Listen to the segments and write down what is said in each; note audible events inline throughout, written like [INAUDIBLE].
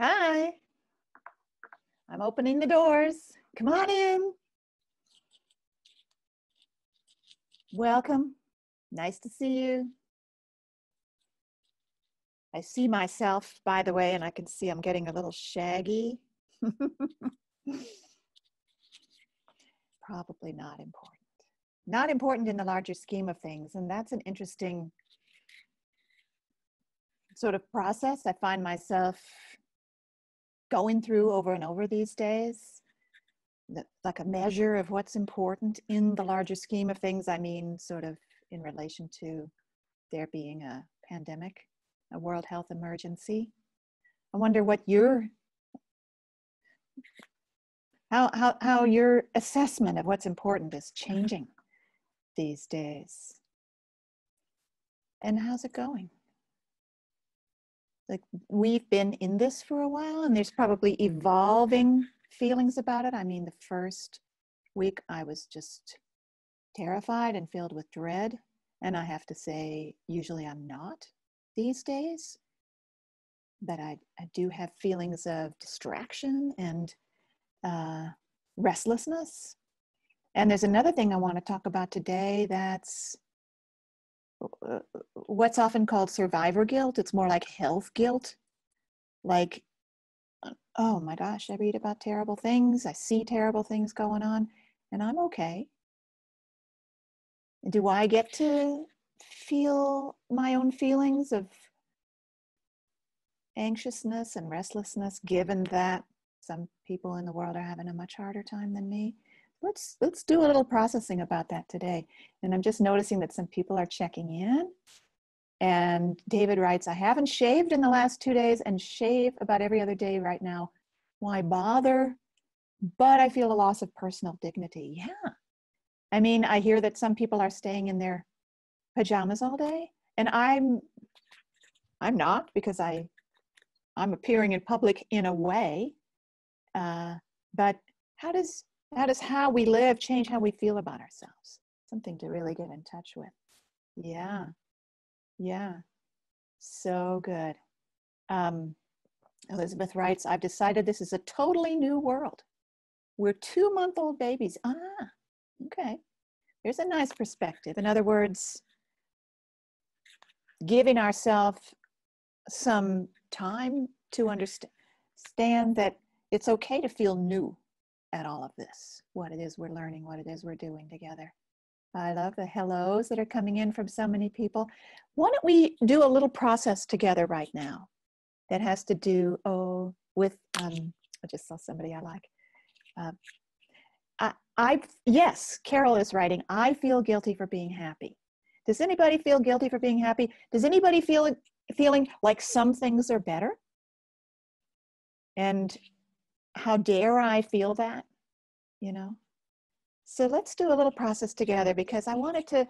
Hi. I'm opening the doors. Come on in. Welcome. Nice to see you. I see myself, by the way, and I can see I'm getting a little shaggy. [LAUGHS] Probably not important. Not important in the larger scheme of things. And that's an interesting sort of process I find myself going through over and over these days. Like a measure of what's important in the larger scheme of things. I mean, sort of in relation to there being a pandemic, a world health emergency. I wonder what your how, how, how your assessment of what's important is changing these days. And how's it going? Like we've been in this for a while and there's probably evolving feelings about it. I mean, the first week I was just terrified and filled with dread. And I have to say, usually I'm not these days, but I, I do have feelings of distraction and uh, restlessness. And there's another thing I want to talk about today that's what's often called survivor guilt. It's more like health guilt. Like, oh my gosh, I read about terrible things, I see terrible things going on, and I'm okay. Do I get to feel my own feelings of anxiousness and restlessness given that some people in the world are having a much harder time than me? Let's let's do a little processing about that today. And i'm just noticing that some people are checking in. And david writes i haven't shaved in the last two days and shave about every other day right now. Why bother? But i feel a loss of personal dignity. Yeah. I mean i hear that some people are staying in their pajamas all day. And i'm i'm not because i i'm appearing in public in a way. Uh, but how does how does how we live change how we feel about ourselves? Something to really get in touch with. Yeah. Yeah. So good. Um, Elizabeth writes, I've decided this is a totally new world. We're two month old babies. Ah, okay. There's a nice perspective. In other words, giving ourselves some time to understand that it's okay to feel new at all of this, what it is we're learning, what it is we're doing together. I love the hellos that are coming in from so many people. Why don't we do a little process together right now that has to do oh, with, um, I just saw somebody I like. Uh, I, I, yes, Carol is writing, I feel guilty for being happy. Does anybody feel guilty for being happy? Does anybody feel feeling like some things are better? And how dare I feel that? You know? So let's do a little process together because I wanted to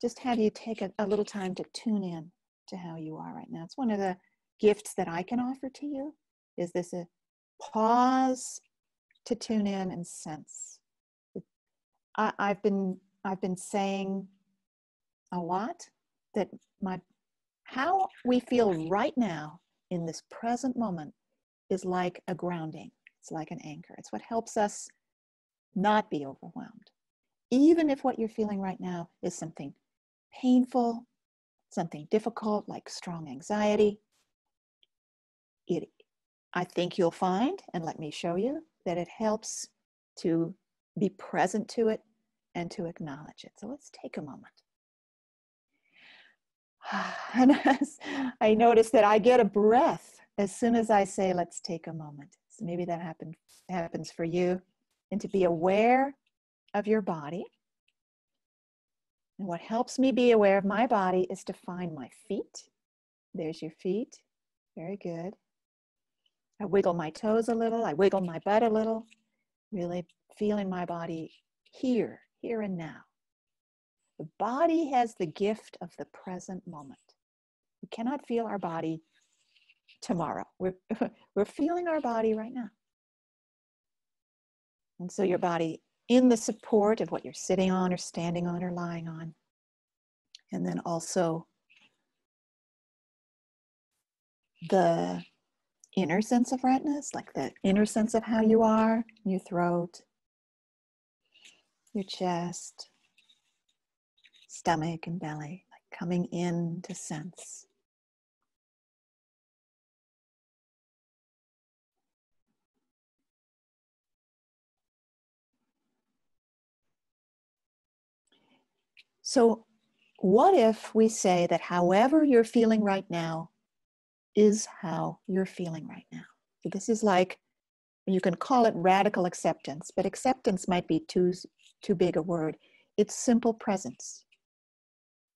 just have you take a, a little time to tune in to how you are right now. It's one of the gifts that I can offer to you is this a pause to tune in and sense. I, I've been I've been saying a lot that my how we feel right now in this present moment is like a grounding. It's like an anchor. It's what helps us not be overwhelmed. Even if what you're feeling right now is something painful, something difficult, like strong anxiety, it, I think you'll find, and let me show you, that it helps to be present to it and to acknowledge it. So let's take a moment. [SIGHS] And I notice that I get a breath as soon as I say, let's take a moment. Maybe that happen, happens for you. And to be aware of your body. And what helps me be aware of my body is to find my feet. There's your feet. Very good. I wiggle my toes a little. I wiggle my butt a little. Really feeling my body here, here and now. The body has the gift of the present moment. We cannot feel our body tomorrow. We're, [LAUGHS] we're feeling our body right now. And so your body in the support of what you're sitting on or standing on or lying on. And then also the inner sense of redness, like the inner sense of how you are, your throat, your chest, stomach, and belly, like coming in to sense. So, what if we say that however you're feeling right now is how you're feeling right now? So, this is like you can call it radical acceptance, but acceptance might be too, too big a word. It's simple presence.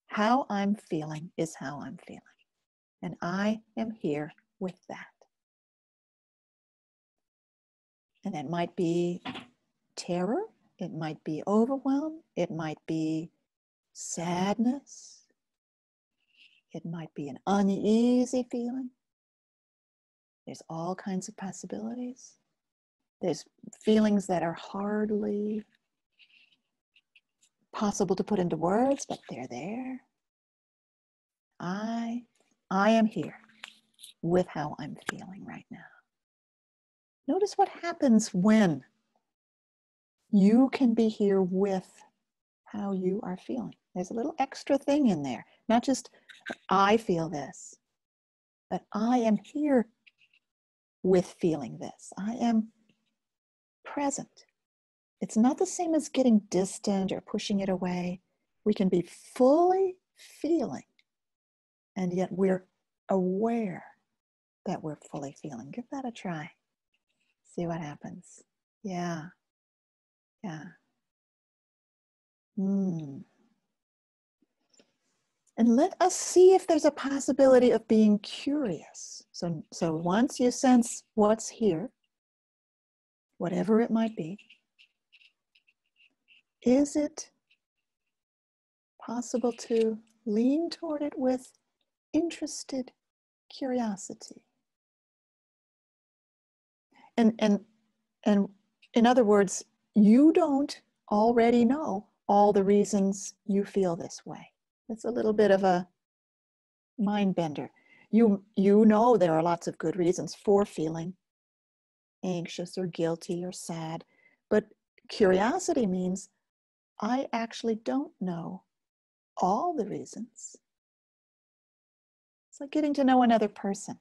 How I'm feeling is how I'm feeling. And I am here with that. And that might be terror, it might be overwhelm, it might be sadness. It might be an uneasy feeling. There's all kinds of possibilities. There's feelings that are hardly possible to put into words, but they're there. I, I am here with how I'm feeling right now. Notice what happens when you can be here with how you are feeling. There's a little extra thing in there. Not just, I feel this, but I am here with feeling this. I am present. It's not the same as getting distant or pushing it away. We can be fully feeling, and yet we're aware that we're fully feeling. Give that a try. See what happens. Yeah. Yeah. Hmm. And let us see if there's a possibility of being curious. So, so once you sense what's here, whatever it might be, is it possible to lean toward it with interested curiosity? And, and, and in other words, you don't already know all the reasons you feel this way. It's a little bit of a mind bender. You, you know there are lots of good reasons for feeling anxious or guilty or sad, but curiosity means I actually don't know all the reasons. It's like getting to know another person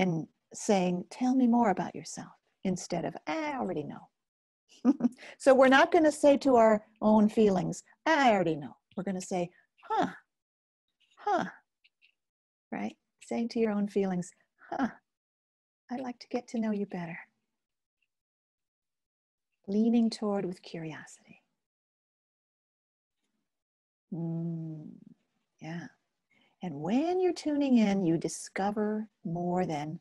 and saying, Tell me more about yourself, instead of, I already know. [LAUGHS] so we're not going to say to our own feelings, I already know. We're going to say, huh, huh, right? Saying to your own feelings, huh, I'd like to get to know you better. Leaning toward with curiosity. Mm, yeah. And when you're tuning in, you discover more than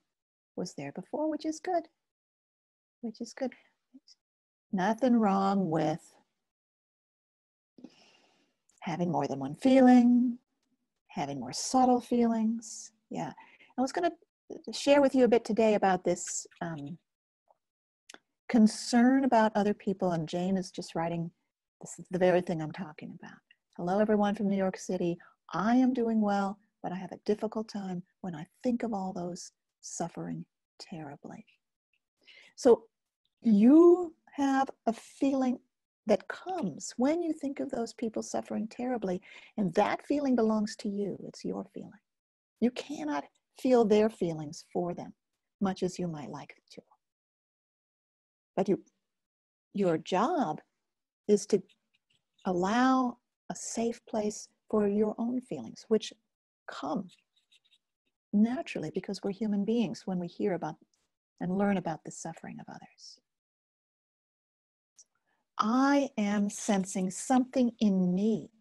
was there before, which is good. Which is good. Nothing wrong with having more than one feeling, having more subtle feelings. Yeah. I was going to share with you a bit today about this um, concern about other people, and Jane is just writing this is the very thing I'm talking about. Hello, everyone from New York City. I am doing well, but I have a difficult time when I think of all those suffering terribly. So, you have a feeling that comes when you think of those people suffering terribly, and that feeling belongs to you. It's your feeling. You cannot feel their feelings for them, much as you might like to. But you, your job is to allow a safe place for your own feelings, which come naturally because we're human beings when we hear about and learn about the suffering of others. I am sensing something in me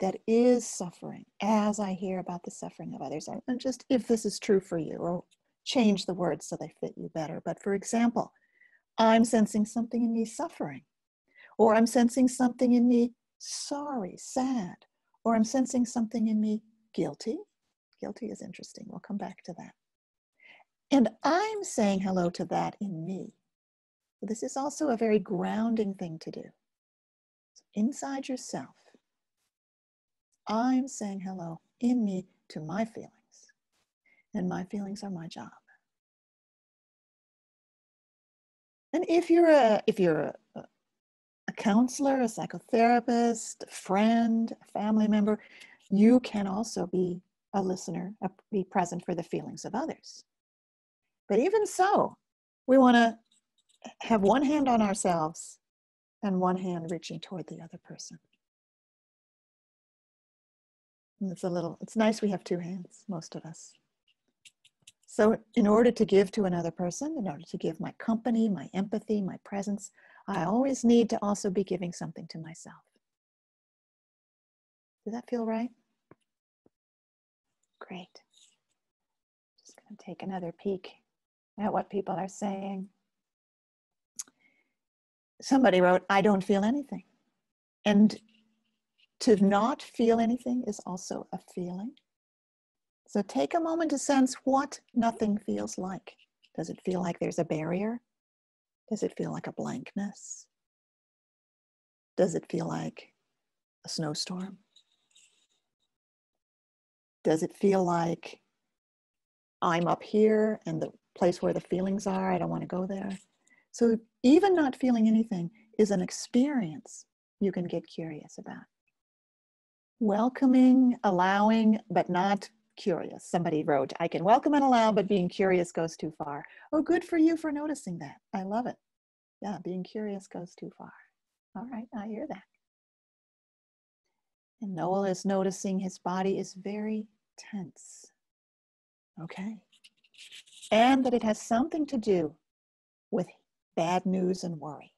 that is suffering as I hear about the suffering of others. And just if this is true for you, or change the words so they fit you better. But for example, I'm sensing something in me suffering, or I'm sensing something in me sorry, sad, or I'm sensing something in me guilty. Guilty is interesting. We'll come back to that. And I'm saying hello to that in me. This is also a very grounding thing to do. So inside yourself, I'm saying hello in me to my feelings. And my feelings are my job. And if you're a if you're a, a counselor, a psychotherapist, a friend, a family member, you can also be a listener, a, be present for the feelings of others. But even so, we want to have one hand on ourselves and one hand reaching toward the other person. And it's a little, it's nice we have two hands, most of us. So, in order to give to another person, in order to give my company, my empathy, my presence, I always need to also be giving something to myself. Does that feel right? Great. Just going to take another peek at what people are saying. Somebody wrote, I don't feel anything. And to not feel anything is also a feeling. So take a moment to sense what nothing feels like. Does it feel like there's a barrier? Does it feel like a blankness? Does it feel like a snowstorm? Does it feel like I'm up here and the place where the feelings are, I don't want to go there? So even not feeling anything is an experience you can get curious about. Welcoming, allowing, but not curious. Somebody wrote, I can welcome and allow, but being curious goes too far. Oh, good for you for noticing that. I love it. Yeah, being curious goes too far. All right, I hear that. And Noel is noticing his body is very tense. Okay. And that it has something to do with bad news and worry.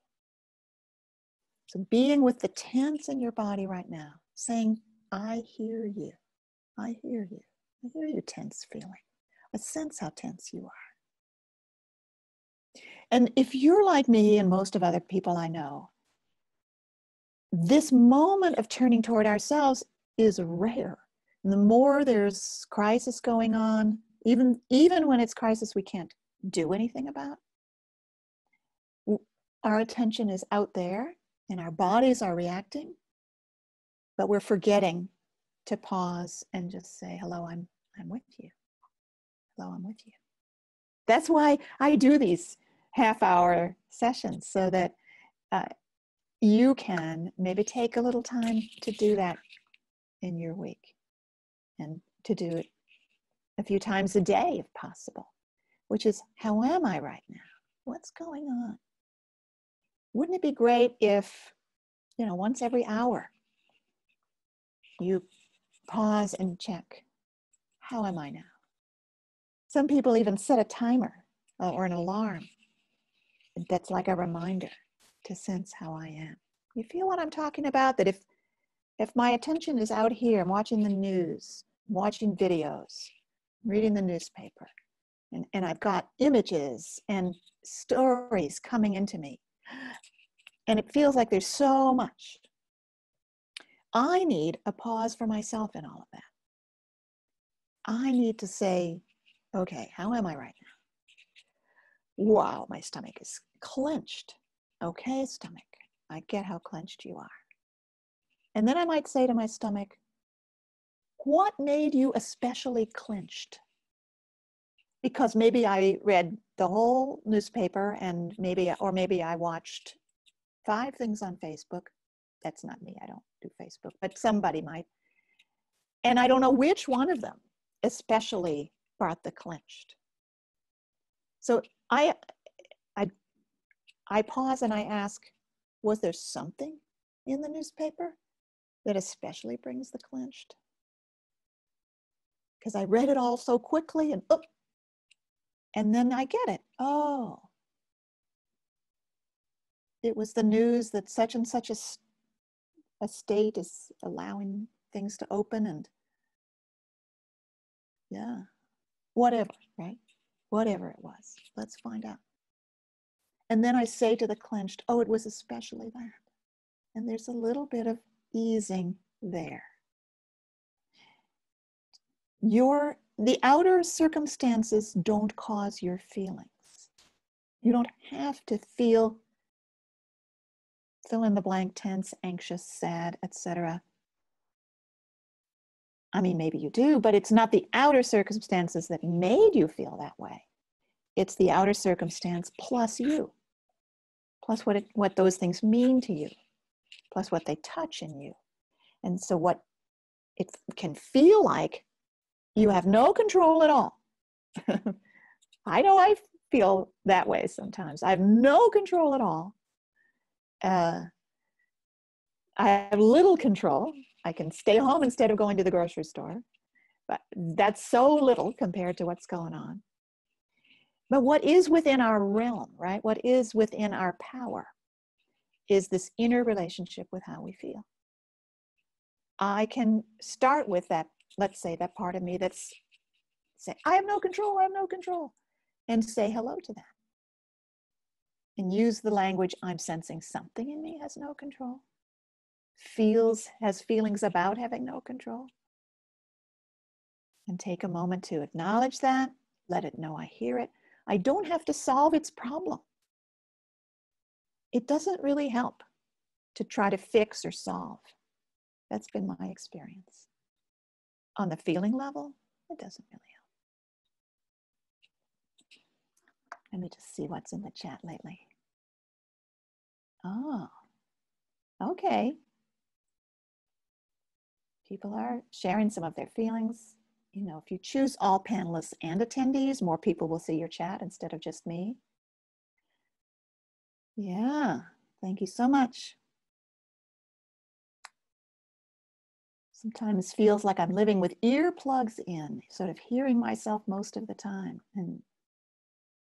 So being with the tense in your body right now, saying, I hear you. I hear you. I hear your tense feeling. I sense how tense you are. And if you're like me and most of other people I know, this moment of turning toward ourselves is rare. And the more there's crisis going on, even, even when it's crisis we can't do anything about, our attention is out there and our bodies are reacting, but we're forgetting to pause and just say, hello, I'm I'm with you. Hello, I'm with you. That's why I do these half hour sessions so that uh, you can maybe take a little time to do that in your week and to do it a few times a day if possible, which is how am I right now? What's going on? Wouldn't it be great if, you know, once every hour you pause and check how am I now? Some people even set a timer or an alarm that's like a reminder to sense how I am. You feel what I'm talking about? That if if my attention is out here, I'm watching the news, watching videos, reading the newspaper, and, and I've got images and stories coming into me, and it feels like there's so much. I need a pause for myself in all of that. I need to say, okay, how am I right now? Wow, my stomach is clenched. Okay, stomach, I get how clenched you are. And then I might say to my stomach, what made you especially clenched? Because maybe I read the whole newspaper and maybe, or maybe I watched five things on Facebook. That's not me, I don't do Facebook, but somebody might. And I don't know which one of them especially brought the clenched. So I, I, I pause and I ask, was there something in the newspaper that especially brings the clenched? Because I read it all so quickly and oh, and then I get it. Oh, it was the news that such and such a, a state is allowing things to open and yeah. Whatever, right? Whatever it was. Let's find out. And then I say to the clenched, oh, it was especially that. And there's a little bit of easing there. Your the outer circumstances don't cause your feelings. You don't have to feel fill in the blank tense, anxious, sad, etc. I mean, maybe you do, but it's not the outer circumstances that made you feel that way. It's the outer circumstance plus you, plus what, it, what those things mean to you, plus what they touch in you. And so, what it can feel like you have no control at all. [LAUGHS] I know I feel that way sometimes. I have no control at all. Uh, I have little control. I can stay home instead of going to the grocery store, but that's so little compared to what's going on. But what is within our realm, right? What is within our power is this inner relationship with how we feel. I can start with that, let's say, that part of me that's say, I have no control, I have no control, and say hello to that. And use the language, I'm sensing something in me has no control feels, has feelings about having no control. And take a moment to acknowledge that, let it know I hear it. I don't have to solve its problem. It doesn't really help to try to fix or solve. That's been my experience. On the feeling level, it doesn't really help. Let me just see what's in the chat lately. Oh, okay people are sharing some of their feelings. You know, if you choose all panelists and attendees, more people will see your chat instead of just me. Yeah, thank you so much. Sometimes feels like I'm living with earplugs in, sort of hearing myself most of the time, and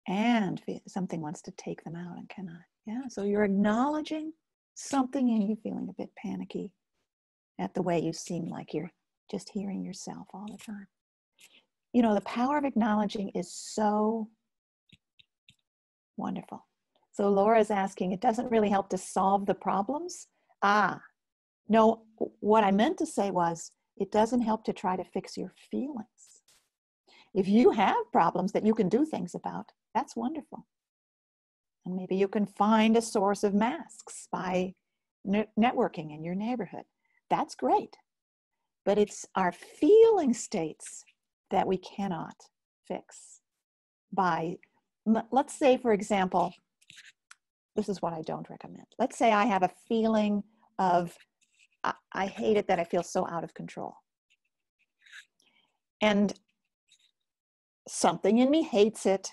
and something wants to take them out and cannot. Yeah, so you're acknowledging something in you feeling a bit panicky at the way you seem like you're just hearing yourself all the time. You know, the power of acknowledging is so wonderful. So Laura's asking, it doesn't really help to solve the problems. Ah, no, what I meant to say was, it doesn't help to try to fix your feelings. If you have problems that you can do things about, that's wonderful. And maybe you can find a source of masks by networking in your neighborhood that's great. But it's our feeling states that we cannot fix by, let's say, for example, this is what I don't recommend. Let's say I have a feeling of, I, hate it that I feel so out of control. And something in me hates it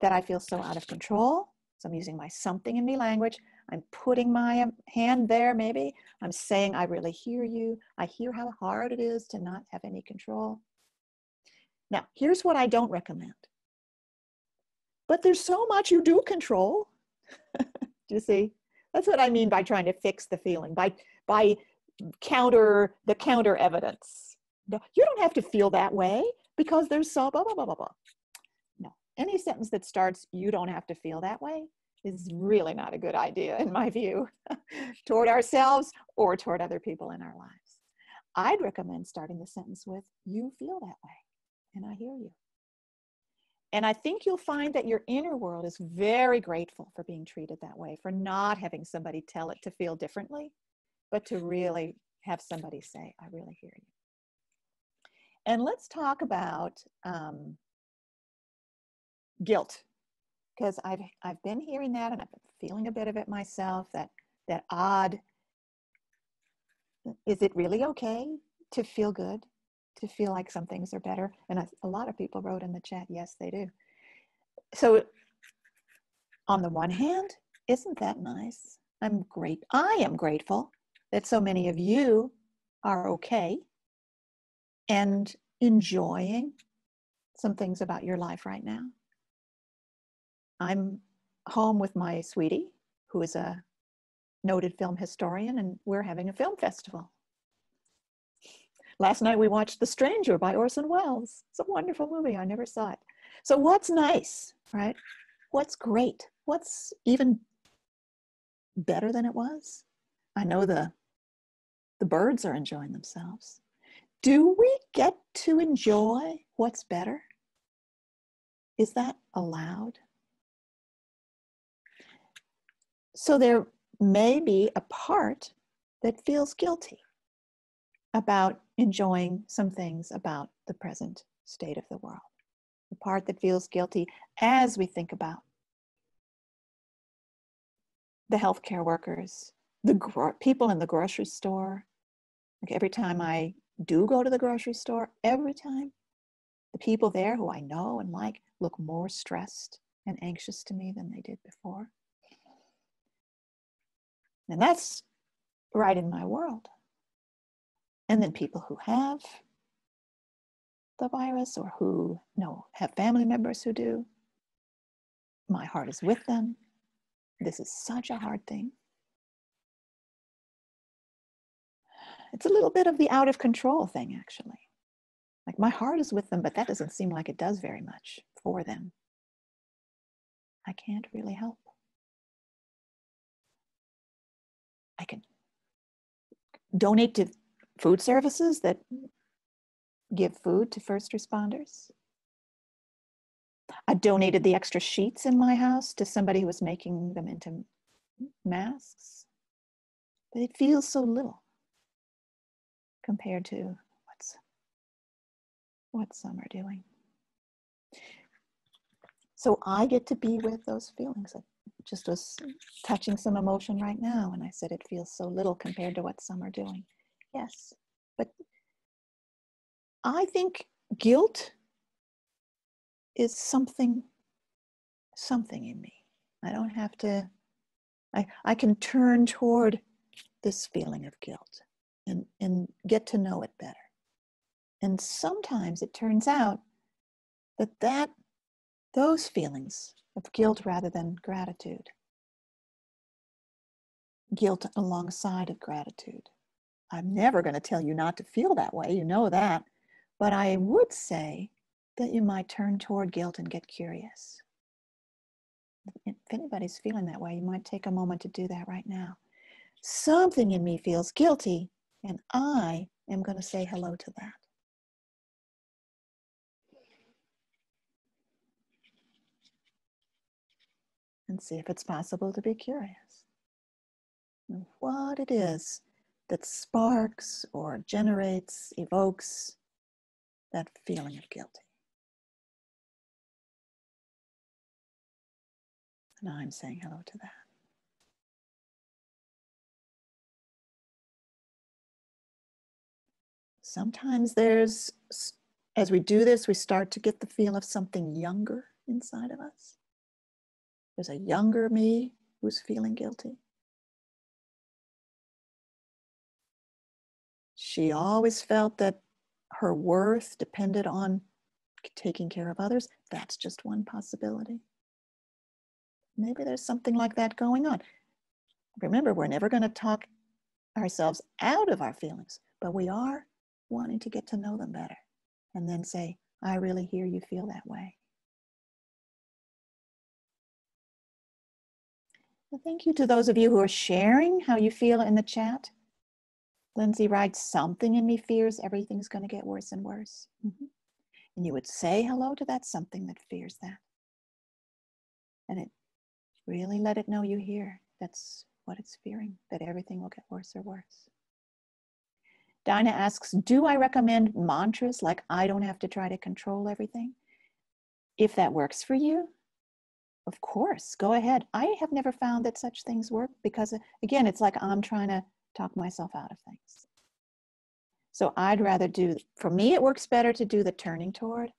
that I feel so out of control. So I'm using my something in me language. I'm putting my hand there, maybe. I'm saying, I really hear you. I hear how hard it is to not have any control. Now, here's what I don't recommend. But there's so much you do control. [LAUGHS] do you see? That's what I mean by trying to fix the feeling, by, by counter the counter evidence. No, you don't have to feel that way because there's so blah, blah, blah, blah, blah. No, any sentence that starts, you don't have to feel that way, is really not a good idea, in my view, [LAUGHS] toward ourselves or toward other people in our lives. I'd recommend starting the sentence with, You feel that way, and I hear you. And I think you'll find that your inner world is very grateful for being treated that way, for not having somebody tell it to feel differently, but to really have somebody say, I really hear you. And let's talk about um, guilt because I've I've been hearing that and I've been feeling a bit of it myself that that odd is it really okay to feel good to feel like some things are better? And a, a lot of people wrote in the chat yes they do. So on the one hand isn't that nice? I'm great i am grateful that so many of you are okay and enjoying some things about your life right now I'm home with my sweetie, who is a noted film historian, and we're having a film festival. Last night we watched The Stranger by Orson Welles. It's a wonderful movie. I never saw it. So, what's nice, right? What's great? What's even better than it was? I know the, the birds are enjoying themselves. Do we get to enjoy what's better? Is that allowed? So there may be a part that feels guilty. about enjoying some things about the present state of the world. The part that feels guilty as we think about the healthcare workers, the gro- people in the grocery store. Like every time I do go to the grocery store, every time, the people there who I know and like look more stressed and anxious to me than they did before. And that's right in my world. And then people who have the virus or who know have family members who do, my heart is with them. This is such a hard thing. It's a little bit of the out of control thing, actually. Like my heart is with them, but that doesn't seem like it does very much for them. I can't really help. I can donate to food services that give food to first responders. I donated the extra sheets in my house to somebody who was making them into masks. But it feels so little compared to what's what some are doing. So I get to be with those feelings. I just was touching some emotion right now, and I said it feels so little compared to what some are doing. Yes, but I think guilt is something something in me. I don't have to I, I can turn toward this feeling of guilt and, and get to know it better. And sometimes it turns out that, that those feelings of guilt rather than gratitude, guilt alongside of gratitude. I'm never going to tell you not to feel that way, you know that. But I would say that you might turn toward guilt and get curious. If anybody's feeling that way, you might take a moment to do that right now. Something in me feels guilty, and I am going to say hello to that. And see if it's possible to be curious. What it is that sparks or generates, evokes that feeling of guilty. And I'm saying hello to that. Sometimes there's, as we do this, we start to get the feel of something younger inside of us. There's a younger me who's feeling guilty. She always felt that her worth depended on taking care of others. That's just one possibility. Maybe there's something like that going on. Remember, we're never going to talk ourselves out of our feelings, but we are wanting to get to know them better and then say, I really hear you feel that way. Well, thank you to those of you who are sharing how you feel in the chat. Lindsay writes, something in me fears everything's going to get worse and worse. Mm-hmm. And you would say hello to that something that fears that. And it really let it know you hear. That's what it's fearing, that everything will get worse or worse. Dinah asks, do I recommend mantras like I don't have to try to control everything? If that works for you, of course, go ahead. I have never found that such things work because, again, it's like I'm trying to talk myself out of things. So I'd rather do, for me, it works better to do the turning toward.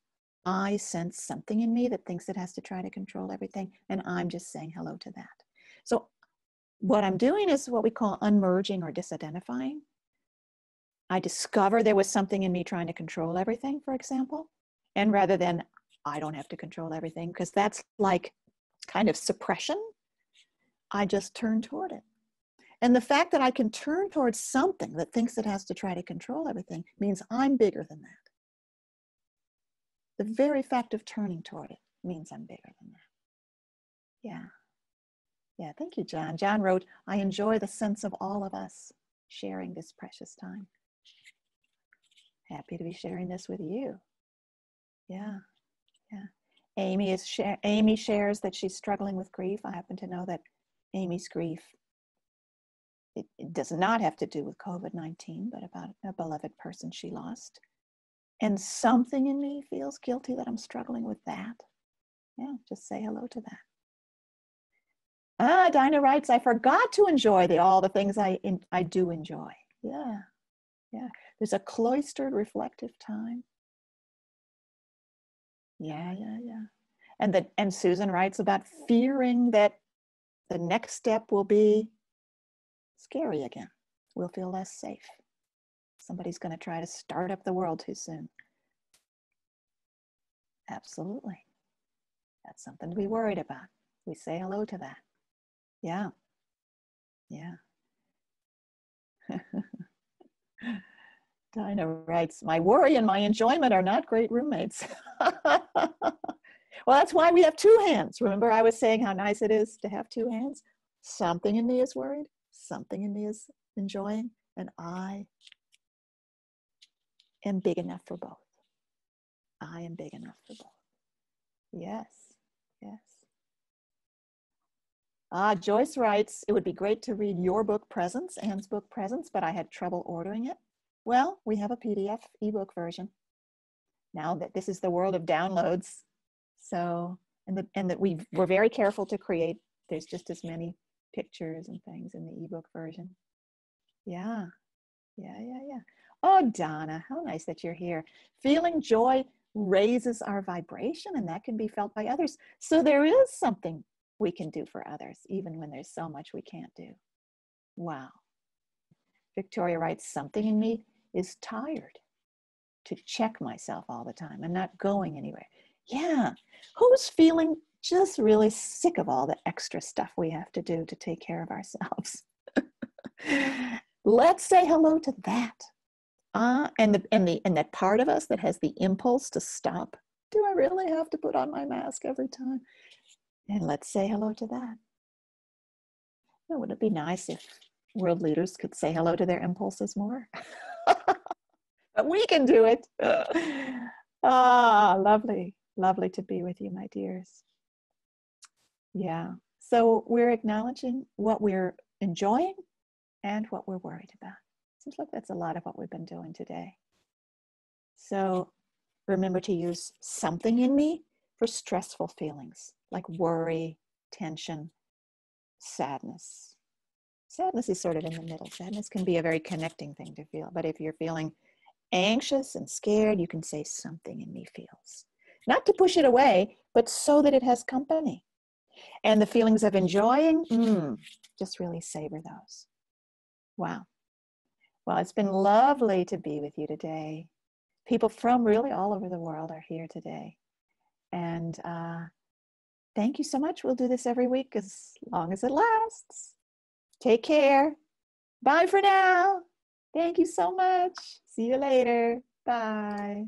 I sense something in me that thinks it has to try to control everything, and I'm just saying hello to that. So what I'm doing is what we call unmerging or disidentifying. I discover there was something in me trying to control everything, for example, and rather than I don't have to control everything, because that's like kind of suppression, I just turn toward it. And the fact that I can turn towards something that thinks it has to try to control everything means I'm bigger than that. The very fact of turning toward it means I'm bigger than that. Yeah. Yeah, thank you, John. John wrote, I enjoy the sense of all of us sharing this precious time. Happy to be sharing this with you. Yeah, yeah. Amy is share, Amy shares that she's struggling with grief. I happen to know that Amy's grief it, it does not have to do with COVID 19, but about a beloved person she lost. And something in me feels guilty that I'm struggling with that. Yeah, just say hello to that. Ah, Dinah writes, I forgot to enjoy the, all the things I, in, I do enjoy. Yeah, yeah. There's a cloistered reflective time. Yeah, yeah, yeah. And that and Susan writes about fearing that the next step will be scary again. We'll feel less safe. Somebody's going to try to start up the world too soon. Absolutely. That's something to be worried about. We say hello to that. Yeah. Yeah. [LAUGHS] Dinah writes, My worry and my enjoyment are not great roommates. [LAUGHS] well, that's why we have two hands. Remember, I was saying how nice it is to have two hands? Something in me is worried, something in me is enjoying, and I am big enough for both. I am big enough for both. Yes, yes. Ah, Joyce writes, it would be great to read your book Presence, Ann's book Presence, but I had trouble ordering it. Well, we have a PDF ebook version. Now that this is the world of downloads. So, and, the, and that we were very careful to create, there's just as many pictures and things in the ebook version. Yeah, yeah, yeah, yeah. Oh, Donna, how nice that you're here. Feeling joy raises our vibration and that can be felt by others. So there is something we can do for others, even when there's so much we can't do. Wow. Victoria writes, something in me is tired to check myself all the time I'm not going anywhere. Yeah. Who's feeling just really sick of all the extra stuff we have to do to take care of ourselves? [LAUGHS] Let's say hello to that. Uh, and the and the and that part of us that has the impulse to stop. Do I really have to put on my mask every time? And let's say hello to that. You know, would it be nice if world leaders could say hello to their impulses more? [LAUGHS] but we can do it. [SIGHS] ah, lovely, lovely to be with you, my dears. Yeah. So we're acknowledging what we're enjoying and what we're worried about. Seems like that's a lot of what we've been doing today. So remember to use something in me for stressful feelings like worry, tension, sadness. Sadness is sort of in the middle. Sadness can be a very connecting thing to feel, but if you're feeling anxious and scared, you can say something in me feels. Not to push it away, but so that it has company. And the feelings of enjoying, mm, just really savor those. Wow. Well, it's been lovely to be with you today. People from really all over the world are here today. And uh, thank you so much. We'll do this every week as long as it lasts. Take care. Bye for now. Thank you so much. See you later. Bye.